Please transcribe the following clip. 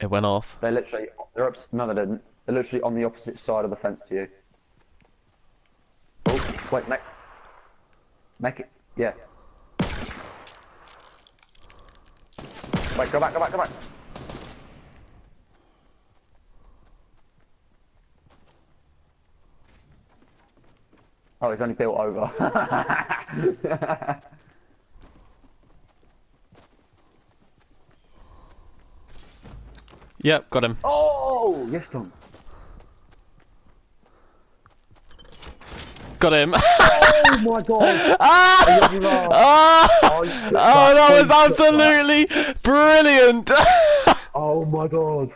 It went off. They're literally they're up. No, they didn't. They're literally on the opposite side of the fence to you. Oh, wait, make make it. Yeah. Wait, go back, go back, go back. Oh, he's only built over. Yep, got him. oh, yes, Tom. Got him. Oh my god. ah! Ah! Oh, Oh, that was absolutely brilliant. Oh my god.